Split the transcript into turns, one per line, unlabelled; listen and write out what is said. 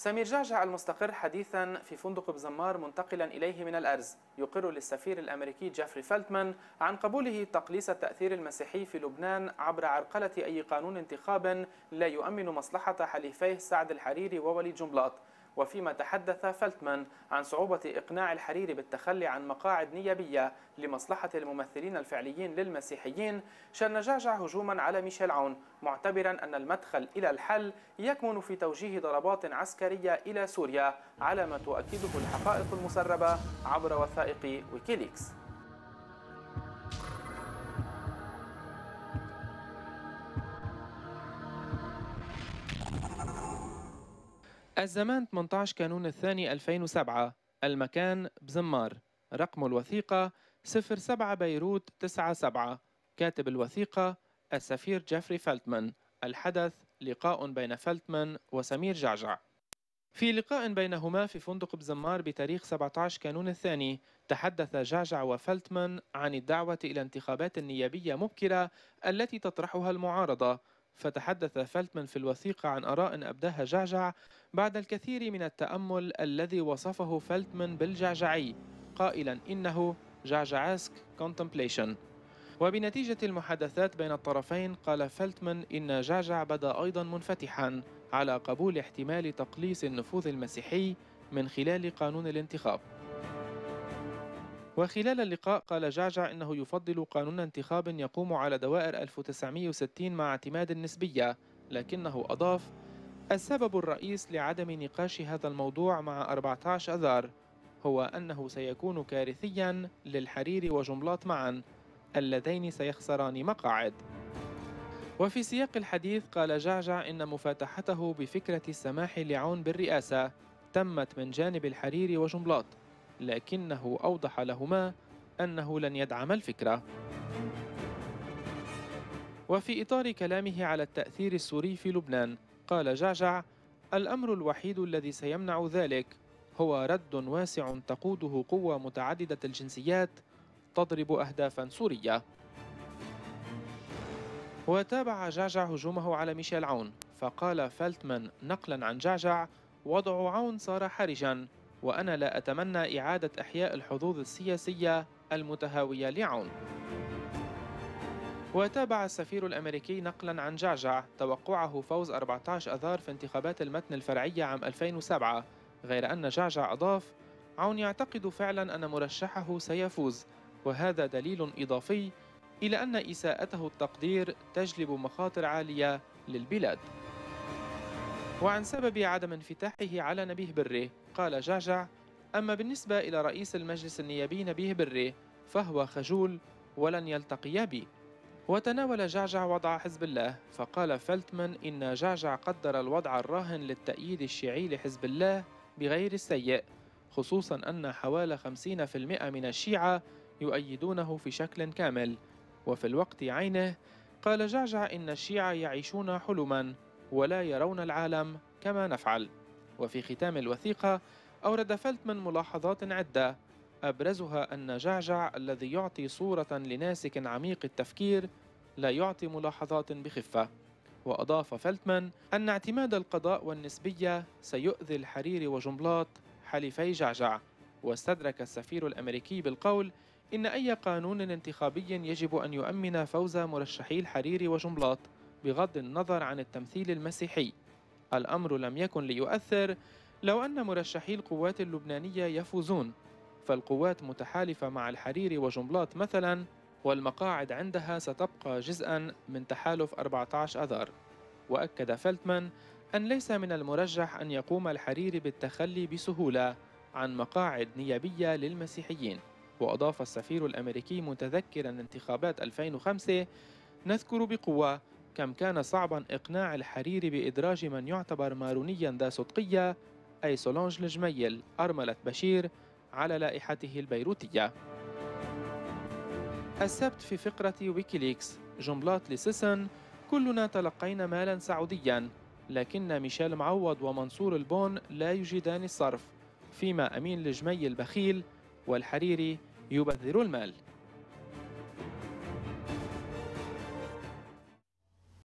سمير جعجع المستقر حديثا في فندق بزمار منتقلا إليه من الأرز يقر للسفير الأمريكي جيفري فلتمان عن قبوله تقليص التأثير المسيحي في لبنان عبر عرقلة أي قانون انتخاب لا يؤمن مصلحة حليفيه سعد الحريري ووليد جنبلاط. وفيما تحدث فلتمان عن صعوبة إقناع الحريري بالتخلي عن مقاعد نيابية لمصلحة الممثلين الفعليين للمسيحيين شن جعجع هجوما على ميشيل عون معتبرا أن المدخل إلى الحل يكمن في توجيه ضربات عسكرية إلى سوريا على ما تؤكده الحقائق المسربة عبر وثائق ويكيليكس. الزمان 18 كانون الثاني 2007 المكان بزمار. رقم الوثيقة 07 بيروت 97 كاتب الوثيقة السفير جيفري فلتمان. الحدث لقاء بين فلتمان وسمير جعجع. في لقاء بينهما في فندق بزمار بتاريخ 17 كانون الثاني. تحدث جعجع وفلتمان عن الدعوة إلى انتخابات نيابية مبكرة التي تطرحها المعارضة. فتحدث فلتمان في الوثيقة عن آراء أبداها جعجع بعد الكثير من التأمل الذي وصفه فلتمان بالجعجعي قائلا إنه جعجعاسك contemplation وبنتيجة المحادثات بين الطرفين قال فلتمان إن جعجع بدا أيضا منفتحا على قبول احتمال تقليص النفوذ المسيحي من خلال قانون الانتخاب وخلال اللقاء قال جعجع إنه يفضل قانون انتخاب يقوم على دوائر 1960 مع اعتماد النسبية لكنه أضاف السبب الرئيس لعدم نقاش هذا الموضوع مع 14 أذار هو أنه سيكون كارثيا للحرير وجملات معا اللذين سيخسران مقاعد. وفي سياق الحديث قال جعجع إن مفاتحته بفكرة السماح لعون بالرئاسة تمت من جانب الحرير وجملات. لكنه أوضح لهما أنه لن يدعم الفكرة. وفي إطار كلامه على التأثير السوري في لبنان قال جعجع الأمر الوحيد الذي سيمنع ذلك هو رد واسع تقوده قوة متعددة الجنسيات تضرب أهدافا سورية. وتابع جعجع هجومه على ميشيل عون فقال فلتمان نقلا عن جعجع وضع عون صار حرجا. وأنا لا أتمنى إعادة إحياء الحظوظ السياسية المتهاوية لعون. وتابع السفير الأمريكي نقلا عن جعجع توقعه فوز 14 أذار في انتخابات المتن الفرعية عام 2007 غير أن جعجع أضاف عون يعتقد فعلا أن مرشحه سيفوز وهذا دليل إضافي إلى أن إساءته التقدير تجلب مخاطر عالية للبلاد. وعن سبب عدم انفتاحه على نبيه بري قال جعجع أما بالنسبة إلى رئيس المجلس النيابي نبيه بري فهو خجول ولن يلتقي بي. وتناول جعجع وضع حزب الله فقال فلتمان إن جعجع قدر الوضع الراهن للتأييد الشيعي لحزب الله بغير السيء خصوصا أن حوالي 50% من الشيعة يؤيدونه في شكل كامل. وفي الوقت عينه قال جعجع إن الشيعة يعيشون حلما ولا يرون العالم كما نفعل. وفي ختام الوثيقة أورد فلتمان ملاحظات عدة. أبرزها أن جعجع الذي يعطي صورة لناسك عميق التفكير لا يعطي ملاحظات بخفة. وأضاف فلتمان أن اعتماد القضاء والنسبية سيؤذي الحرير وجملات حليفي جعجع. واستدرك السفير الأمريكي بالقول إن أي قانون انتخابي يجب أن يؤمن فوز مرشحي الحرير وجملات بغض النظر عن التمثيل المسيحي. الأمر لم يكن ليؤثر لو أن مرشحي القوات اللبنانية يفوزون فالقوات متحالفة مع الحرير وجملات مثلا والمقاعد عندها ستبقى جزءا من تحالف 14 أذار. وأكد فلتمان أن ليس من المرجح أن يقوم الحريري بالتخلي بسهولة عن مقاعد نيابية للمسيحيين. وأضاف السفير الأمريكي متذكرا انتخابات 2005 نذكر بقوة كم كان صعبا إقناع الحريري بإدراج من يعتبر مارونيا ذا صدقية أي سولانج الجميل أرملة بشير على لائحته البيروتية. السبت في فقرة ويكيليكس جملات لسيسن كلنا تلقينا مالا سعوديا لكن ميشيل معوض ومنصور البون لا يجدان الصرف فيما أمين الجمي البخيل والحريري يبذر المال.